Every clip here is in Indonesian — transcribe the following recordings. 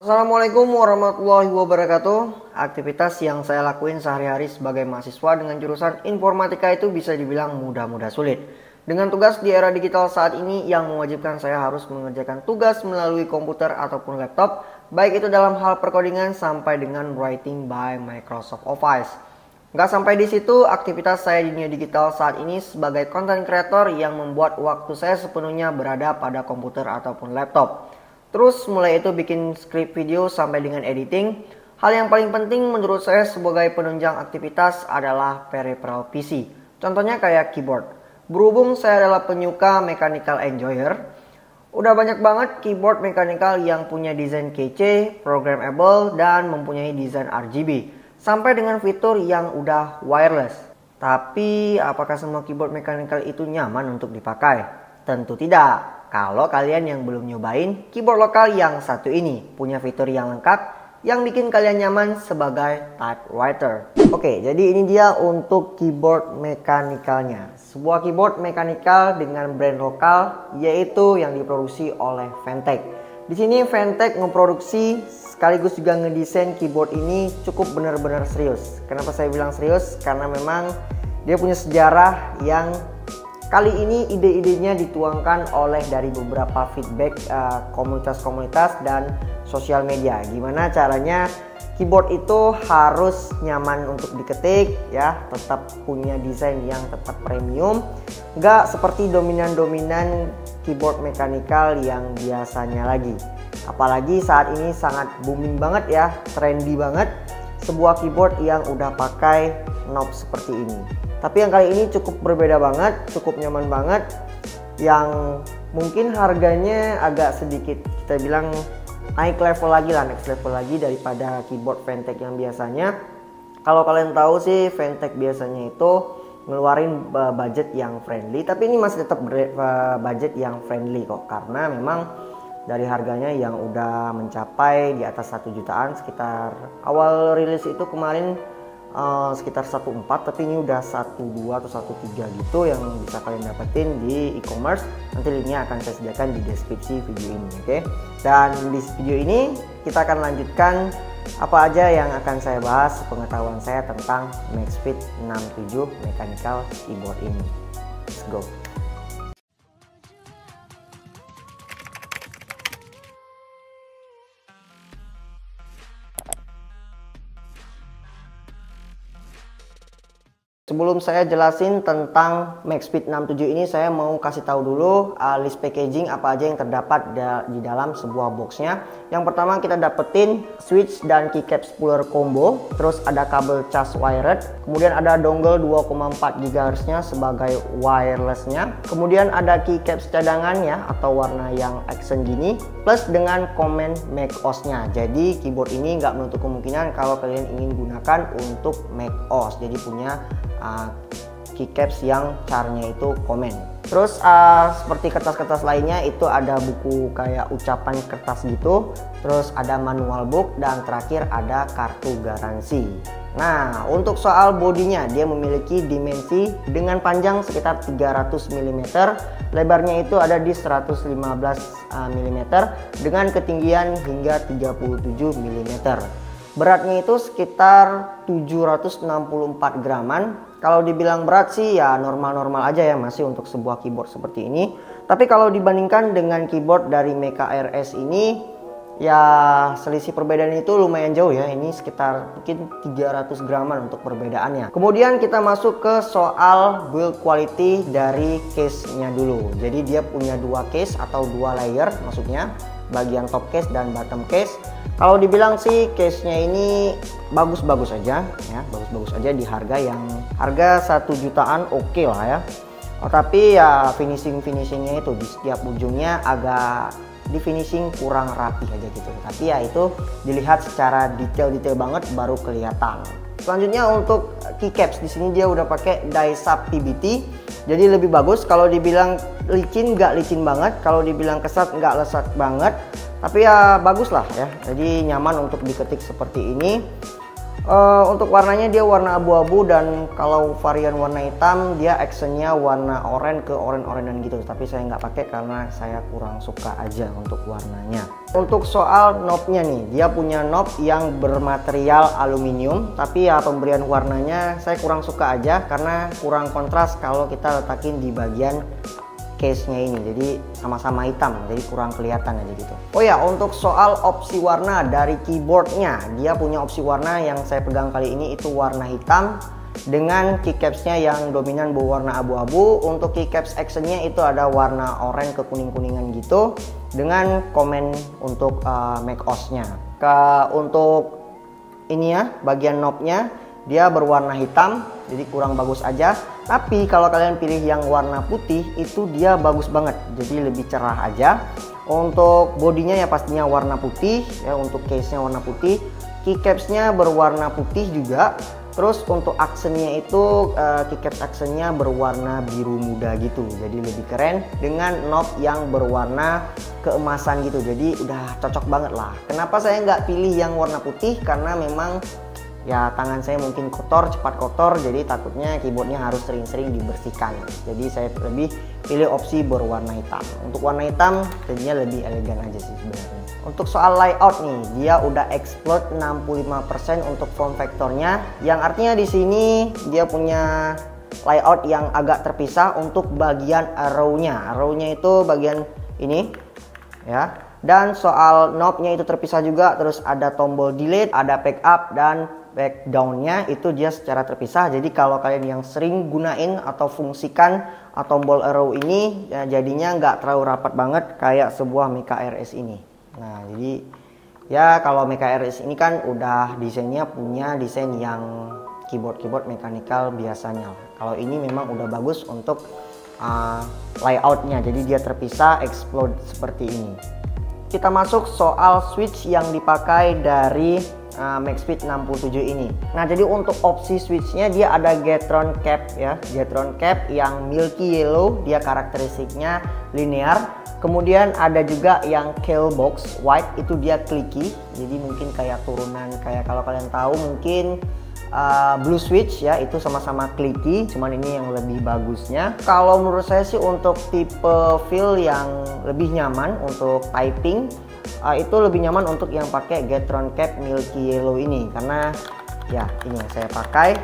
Assalamualaikum warahmatullahi wabarakatuh. Aktivitas yang saya lakuin sehari-hari sebagai mahasiswa dengan jurusan informatika itu bisa dibilang mudah-mudah sulit. Dengan tugas di era digital saat ini yang mewajibkan saya harus mengerjakan tugas melalui komputer ataupun laptop Baik itu dalam hal perkodingan sampai dengan writing by Microsoft Office. Gak sampai di situ, aktivitas saya di dunia digital saat ini sebagai content creator yang membuat waktu saya sepenuhnya berada pada komputer ataupun laptop Terus mulai itu bikin script video sampai dengan editing. Hal yang paling penting menurut saya sebagai penunjang aktivitas adalah peripheral PC. Contohnya kayak keyboard. Berhubung saya adalah penyuka mechanical enjoyer, udah banyak banget keyboard mechanical yang punya desain kece, programmable, dan mempunyai desain RGB. Sampai dengan fitur yang udah wireless. Tapi apakah semua keyboard mechanical itu nyaman untuk dipakai? Tentu tidak. Kalau kalian yang belum nyobain keyboard lokal yang satu ini punya fitur yang lengkap yang bikin kalian nyaman sebagai typewriter. Oke, jadi ini dia untuk keyboard mekanikalnya. Sebuah keyboard mekanikal dengan brand lokal yaitu yang diproduksi oleh Ventec. Di sini Ventec memproduksi sekaligus juga ngedesain keyboard ini cukup benar-benar serius. Kenapa saya bilang serius? Karena memang dia punya sejarah yang Kali ini ide-idenya dituangkan oleh dari beberapa feedback eh, komunitas-komunitas uh, dan sosial media. Gimana caranya keyboard itu harus nyaman untuk diketik ya, tetap punya desain yang tetap premium, nggak seperti dominan-dominan keyboard mekanikal yang biasanya lagi. Apalagi saat ini sangat booming banget ya, trendy banget sebuah keyboard yang udah pakai knob seperti ini. Tapi yang kali ini cukup berbeda banget, cukup nyaman banget. Yang mungkin harganya agak sedikit kita bilang naik level lagi lah, next level lagi daripada keyboard Ventec yang biasanya. Kalau kalian tahu sih Ventec biasanya itu ngeluarin eh, budget yang friendly, tapi ini masih tetap eh, budget yang friendly kok karena memang dari harganya yang udah mencapai di atas satu jutaan sekitar awal rilis itu kemarin uh, sekitar 14 tapi ini udah 12 atau 13 gitu yang bisa kalian dapetin di e-commerce. Nanti linknya akan saya sediakan di deskripsi video ini oke? Okay? dan di video ini kita akan lanjutkan apa aja yang akan saya bahas pengetahuan saya tentang MaxFit 67 mechanical keyboard ini. Let's go Sebelum saya jelasin tentang MaxFit 67 ini, saya mau kasih tahu dulu uh, list packaging apa aja yang terdapat da di dalam sebuah boxnya. Yang pertama kita dapetin switch dan keycap spooler combo, terus ada kabel cas wired, kemudian ada dongle 2,4 GHz-nya sebagai wirelessnya, kemudian ada keycaps cadangannya atau warna yang accent gini, plus dengan comment macOS-nya. Jadi keyboard ini nggak menutup kemungkinan kalau kalian ingin gunakan untuk macOS. Jadi punya uh, keycaps yang carnya itu komen. Terus uh, seperti kertas-kertas lainnya itu ada buku kayak ucapan kertas gitu, terus ada manual book dan terakhir ada kartu garansi. Nah, untuk soal bodinya dia memiliki dimensi dengan panjang sekitar 300 mm, lebarnya itu ada di 115 mm dengan ketinggian hingga 37 mm. Beratnya itu sekitar 764 graman. Kalau dibilang berat sih ya normal-normal aja ya masih untuk sebuah keyboard seperti ini. Tapi kalau dibandingkan dengan keyboard dari Mecha RS ini ya selisih perbedaan itu lumayan jauh ya. Ini sekitar mungkin 300 graman untuk perbedaannya. Kemudian kita masuk ke soal build quality dari case-nya dulu. Jadi dia punya dua case atau dua layer maksudnya bagian top case dan bottom case kalau dibilang sih case-nya ini bagus-bagus aja ya, bagus-bagus aja di harga yang harga satu jutaan oke okay lah ya. Oh, tapi ya finishing finishingnya itu di setiap ujungnya agak di finishing kurang rapi aja gitu. Tapi ya itu dilihat secara detail-detail banget baru kelihatan. Selanjutnya untuk keycaps di sini dia udah pakai die sub PBT. Jadi lebih bagus kalau dibilang licin nggak licin banget, kalau dibilang kesat nggak lesat banget. Tapi ya bagus lah ya. Jadi nyaman untuk diketik seperti ini Uh, untuk warnanya dia warna abu-abu dan kalau varian warna hitam dia actionnya warna oranye ke oranye-orange gitu. Tapi saya nggak pakai karena saya kurang suka aja untuk warnanya. Untuk soal knobnya nih dia punya knob yang bermaterial aluminium. Tapi ya pemberian warnanya saya kurang suka aja karena kurang kontras kalau kita letakin di bagian case-nya ini. Jadi sama-sama hitam jadi kurang kelihatan aja gitu. Oh ya untuk soal opsi warna dari keyboardnya. Dia punya opsi warna yang saya pegang kali ini itu warna hitam dengan keycapsnya yang dominan berwarna abu-abu. Untuk keycaps actionnya itu ada warna oranye ke kuning-kuningan gitu dengan komen untuk uh, make nya ke untuk ini ya bagian knobnya dia berwarna hitam jadi kurang bagus aja. Tapi kalau kalian pilih yang warna putih itu dia bagus banget. Jadi lebih cerah aja. Untuk bodinya ya pastinya warna putih ya untuk case nya warna putih. Keycapsnya berwarna putih juga. Terus untuk aksennya itu uh, keycaps aksennya berwarna biru muda gitu. Jadi lebih keren dengan knob yang berwarna keemasan gitu. Jadi udah cocok banget lah. Kenapa saya nggak pilih yang warna putih? Karena memang ya tangan saya mungkin kotor cepat kotor jadi takutnya keyboardnya harus sering-sering dibersihkan. Jadi saya lebih pilih opsi berwarna hitam. Untuk warna hitam jadinya lebih elegan aja sih sebenarnya. Untuk soal layout nih dia udah explode 65% untuk form factornya yang artinya di sini dia punya layout yang agak terpisah untuk bagian arrow-nya. Arrow-nya itu bagian ini ya. Dan soal knobnya itu terpisah juga terus ada tombol delete ada backup dan backdownnya itu dia secara terpisah. Jadi kalau kalian yang sering gunain atau fungsikan tombol arrow ini ya jadinya nggak terlalu rapat banget kayak sebuah Mecha RS ini. Nah jadi ya kalau Mecha RS ini kan udah desainnya punya desain yang keyboard-keyboard mekanikal biasanya. Kalau ini memang udah bagus untuk uh, layoutnya. Jadi dia terpisah explode seperti ini. Kita masuk soal switch yang dipakai dari uh, MaxFit 67 ini. Nah, jadi untuk opsi switchnya dia ada Gatron Cap ya, Gatron Cap yang milky yellow, dia karakteristiknya linear. Kemudian ada juga yang Kale Box White itu dia clicky, jadi mungkin kayak turunan kayak kalau kalian tahu mungkin uh, Blue Switch ya itu sama-sama clicky, cuman ini yang lebih bagusnya. Kalau menurut saya sih untuk tipe feel yang lebih nyaman untuk typing uh, itu lebih nyaman untuk yang pakai Gatron Cap Milky Yellow ini. Karena ya ini yang saya pakai.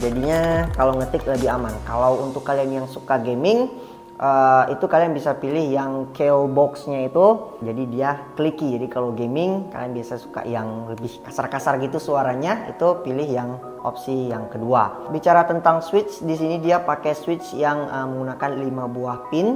Jadinya kalau ngetik lebih aman. Kalau untuk kalian yang suka gaming uh, itu kalian bisa pilih yang KO boxnya itu. Jadi dia clicky. Jadi kalau gaming kalian biasa suka yang lebih kasar-kasar gitu suaranya itu pilih yang opsi yang kedua. Bicara tentang switch di sini dia pakai switch yang uh, menggunakan 5 buah pin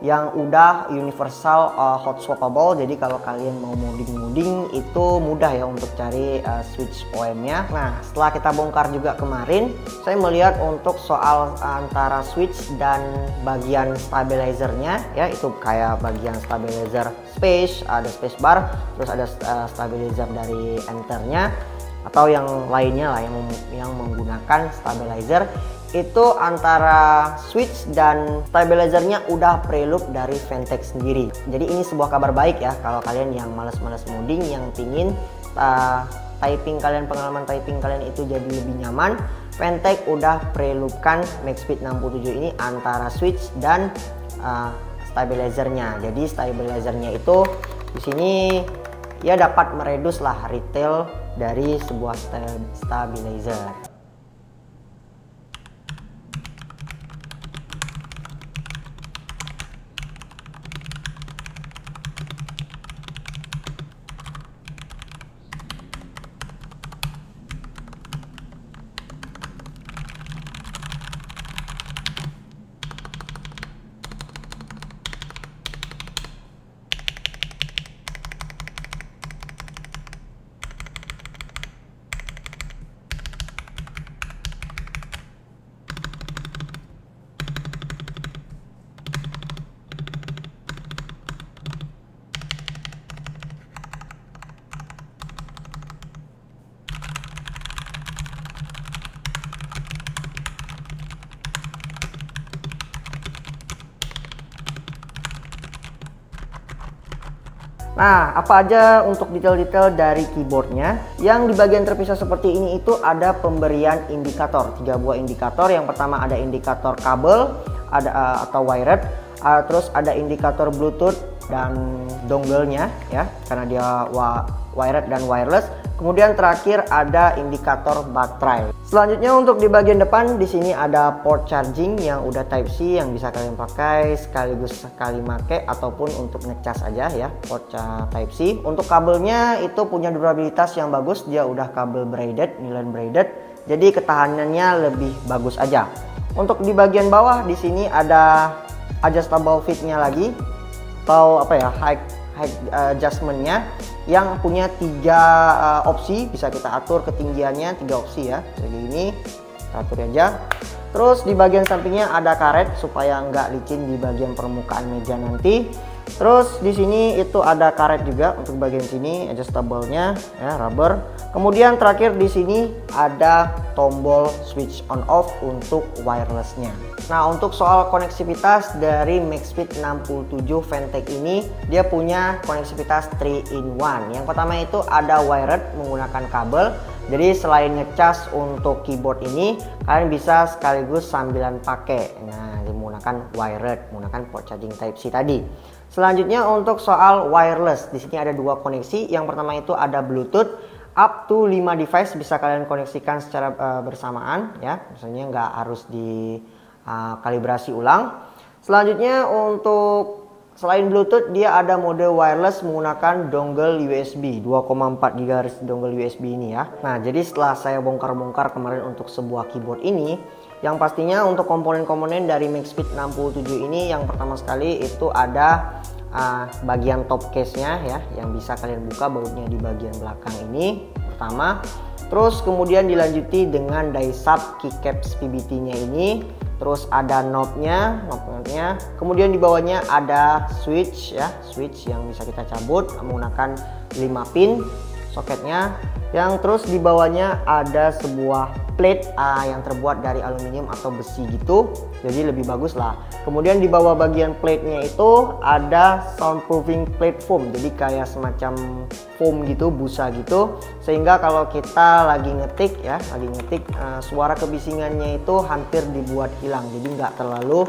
yang udah universal uh, hot swappable. Jadi kalau kalian mau modding-modding itu mudah ya untuk cari uh, switch OM-nya nah setelah kita bongkar juga kemarin saya melihat untuk soal antara switch dan bagian stabilizernya ya itu kayak bagian stabilizer space ada space bar terus ada uh, stabilizer dari enternya atau yang lainnya lah yang yang menggunakan stabilizer itu antara switch dan stabilizernya udah preloop dari Ventec sendiri. Jadi ini sebuah kabar baik ya kalau kalian yang males-males modding yang pingin uh, typing kalian pengalaman typing kalian itu jadi lebih nyaman. Ventec udah preloopkan MaxSpeed 67 ini antara switch dan uh, stabilizernya. Jadi stabilizernya itu di sini ya dapat meredus lah retail dari sebuah stabilizer. Nah, apa aja untuk detail-detail dari keyboardnya? Yang di bagian terpisah seperti ini itu ada pemberian indikator, tiga buah indikator. Yang pertama ada indikator kabel, ada uh, atau wired, uh, terus ada indikator Bluetooth dan dongle-nya ya, karena dia wired dan wireless. Kemudian terakhir ada indikator baterai. Selanjutnya untuk di bagian depan di sini ada port charging yang udah Type C yang bisa kalian pakai sekaligus sekali make ataupun untuk ngecas aja ya port Type C. Untuk kabelnya itu punya durabilitas yang bagus, dia udah kabel braided, nilai braided. Jadi ketahanannya lebih bagus aja. Untuk di bagian bawah di sini ada adjustable fitnya lagi atau apa ya high high adjustmentnya yang punya tiga uh, opsi. Bisa kita atur ketinggiannya tiga opsi ya. Jadi ini atur aja. Terus di bagian sampingnya ada karet supaya nggak licin di bagian permukaan meja nanti. Terus di sini itu ada karet juga untuk bagian sini adjustable-nya ya rubber kemudian terakhir di sini ada tombol switch on off untuk wirelessnya. Nah untuk soal koneksivitas dari MaxFit 67 Ventec ini dia punya koneksivitas 3 in 1 Yang pertama itu ada wired menggunakan kabel. Jadi selain ngecas untuk keyboard ini kalian bisa sekaligus sambilan pakai. Nah menggunakan wired menggunakan port charging type C tadi. Selanjutnya untuk soal wireless di sini ada dua koneksi. Yang pertama itu ada Bluetooth up to 5 device bisa kalian koneksikan secara uh, bersamaan ya misalnya nggak harus di uh, kalibrasi ulang. Selanjutnya untuk selain Bluetooth dia ada mode wireless menggunakan dongle USB 2,4 GHz dongle USB ini ya. Nah jadi setelah saya bongkar-bongkar kemarin untuk sebuah keyboard ini yang pastinya untuk komponen-komponen dari MaxFit 67 ini yang pertama sekali itu ada uh, bagian top case-nya ya yang bisa kalian buka bautnya di bagian belakang ini pertama. Terus kemudian dilanjuti dengan die sub keycaps PBT-nya ini. Terus ada knobnya knobnya. Kemudian di bawahnya ada switch ya switch yang bisa kita cabut menggunakan 5 pin soketnya yang terus di bawahnya ada sebuah plate uh, yang terbuat dari aluminium atau besi gitu. Jadi lebih bagus lah. Kemudian di bawah bagian plate-nya itu ada soundproofing platform jadi kayak semacam foam gitu busa gitu. Sehingga kalau kita lagi ngetik ya lagi ngetik uh, suara kebisingannya itu hampir dibuat hilang. Jadi nggak terlalu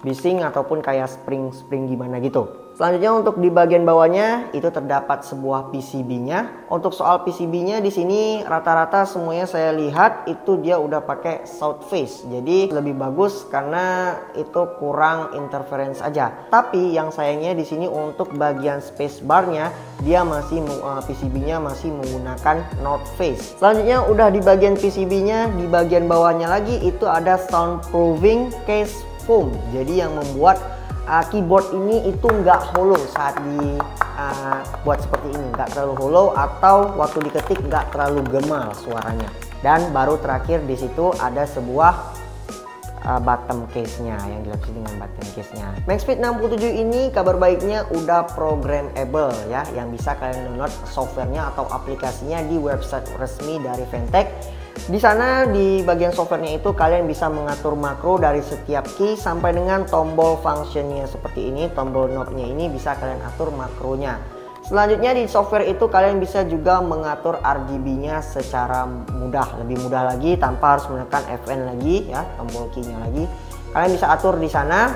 bising ataupun kayak spring-spring gimana gitu Selanjutnya untuk di bagian bawahnya itu terdapat sebuah PCB-nya. Untuk soal PCB-nya di sini rata-rata semuanya saya lihat itu dia udah pakai south face. Jadi lebih bagus karena itu kurang interference aja. Tapi yang sayangnya di sini untuk bagian space bar-nya dia masih uh, PCB-nya masih menggunakan north face. Selanjutnya udah di bagian PCB-nya di bagian bawahnya lagi itu ada soundproofing case foam. Jadi yang membuat uh, keyboard ini itu nggak hollow saat di uh, buat seperti ini. Nggak terlalu hollow atau waktu diketik nggak terlalu gemal suaranya. Dan baru terakhir di situ ada sebuah uh, bottom case-nya yang dilapisi dengan bottom case-nya. MaxFit 67 ini kabar baiknya udah programmable ya. Yang bisa kalian download softwarenya atau aplikasinya di website resmi dari Ventec di sana di bagian softwarenya itu kalian bisa mengatur makro dari setiap key sampai dengan tombol functionnya seperti ini, tombol knobnya ini bisa kalian atur makronya. Selanjutnya di software itu kalian bisa juga mengatur RGB-nya secara mudah, lebih mudah lagi tanpa harus menekan FN lagi ya, tombol key-nya lagi. Kalian bisa atur di sana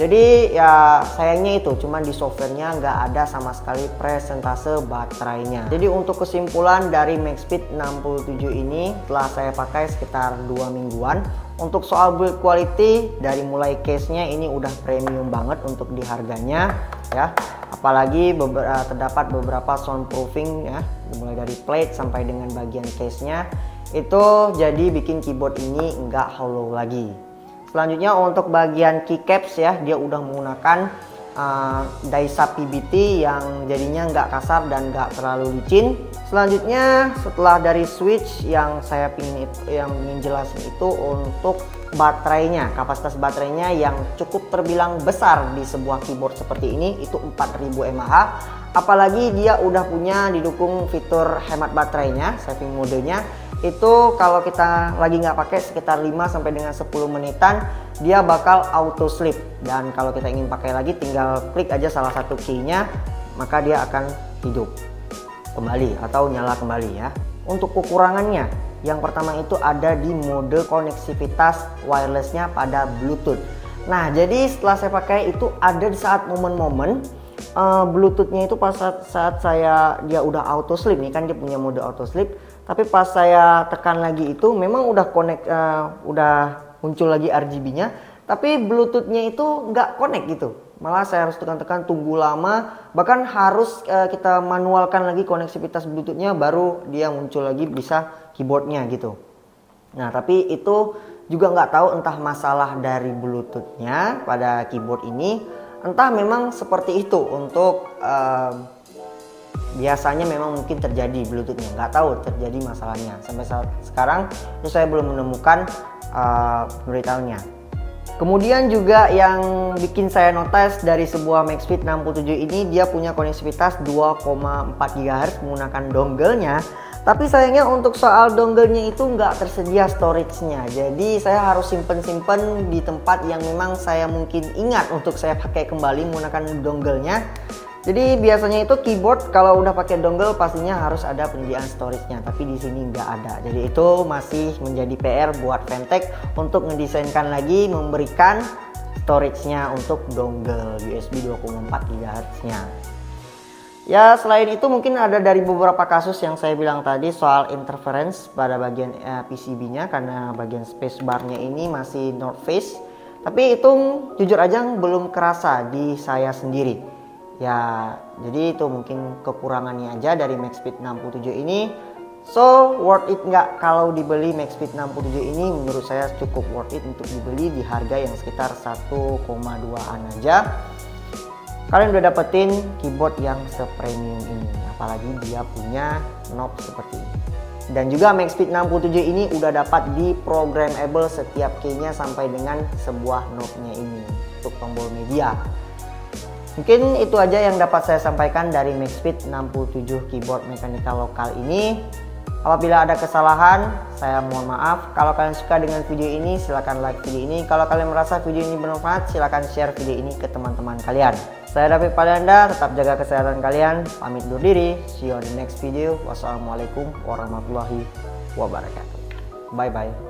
jadi ya sayangnya itu cuma di softwarenya nggak ada sama sekali presentase baterainya. Jadi untuk kesimpulan dari MaxFit 67 ini telah saya pakai sekitar dua mingguan. Untuk soal build quality dari mulai case-nya ini udah premium banget untuk di harganya ya. Apalagi beberapa, terdapat beberapa soundproofing ya mulai dari plate sampai dengan bagian case-nya itu jadi bikin keyboard ini nggak hollow lagi. Selanjutnya untuk bagian keycaps ya, dia udah menggunakan uh, Daisa PBT yang jadinya nggak kasar dan nggak terlalu licin. Selanjutnya setelah dari switch yang saya pingin yang ingin jelasin itu untuk baterainya, kapasitas baterainya yang cukup terbilang besar di sebuah keyboard seperti ini itu 4000 mAh. Apalagi dia udah punya didukung fitur hemat baterainya, saving modenya itu kalau kita lagi nggak pakai sekitar 5 sampai dengan 10 menitan dia bakal auto sleep dan kalau kita ingin pakai lagi tinggal klik aja salah satu key-nya maka dia akan hidup kembali atau nyala kembali ya. Untuk kekurangannya, yang pertama itu ada di mode koneksivitas wirelessnya pada Bluetooth. Nah, jadi setelah saya pakai itu ada di saat momen-momen uh, Bluetoothnya itu pas saat, saat saya dia udah auto sleep nih kan dia punya mode auto sleep. Tapi pas saya tekan lagi itu memang udah connect, uh, udah muncul lagi RGB-nya, tapi Bluetoothnya itu nggak connect gitu. Malah saya harus tekan-tekan tunggu lama. Bahkan harus uh, kita manualkan lagi koneksivitas bluetoothnya baru dia muncul lagi bisa keyboardnya gitu. Nah tapi itu juga nggak tahu entah masalah dari bluetoothnya pada keyboard ini. Entah memang seperti itu untuk uh, biasanya memang mungkin terjadi bluetoothnya nggak tahu terjadi masalahnya sampai saat sekarang itu saya belum menemukan uh, Kemudian juga yang bikin saya notice dari sebuah MaxFit 67 ini dia punya koneksivitas 2,4 GHz menggunakan dongle-nya. Tapi sayangnya untuk soal dongle-nya itu nggak tersedia storage-nya. Jadi saya harus simpen-simpen di tempat yang memang saya mungkin ingat untuk saya pakai kembali menggunakan dongle-nya. Jadi biasanya itu keyboard kalau udah pakai dongle pastinya harus ada penyediaan storage-nya, tapi di sini nggak ada. Jadi itu masih menjadi PR buat Ventec untuk mendesainkan lagi memberikan storage-nya untuk dongle USB 2,4 GHz-nya. Ya selain itu mungkin ada dari beberapa kasus yang saya bilang tadi soal interference pada bagian eh, PCB-nya karena bagian space bar-nya ini masih north face. Tapi itu jujur aja belum kerasa di saya sendiri ya jadi itu mungkin kekurangannya aja dari MaxSpeed 67 ini. So worth it nggak kalau dibeli MaxSpeed 67 ini? Menurut saya cukup worth it untuk dibeli di harga yang sekitar 1,2an aja. Kalian udah dapetin keyboard yang sepremium ini apalagi dia punya knob seperti ini. Dan juga MaxSpeed 67 ini udah dapat di programmable setiap keynya sampai dengan sebuah knobnya ini untuk tombol media Mungkin itu aja yang dapat saya sampaikan dari MaxFit 67 keyboard mekanikal lokal ini. Apabila ada kesalahan, saya mohon maaf. Kalau kalian suka dengan video ini, silahkan like video ini. Kalau kalian merasa video ini bermanfaat, silahkan share video ini ke teman-teman kalian. Saya David Palianda, tetap jaga kesehatan kalian. Pamit undur diri. See you on the next video. Wassalamualaikum warahmatullahi wabarakatuh. Bye-bye.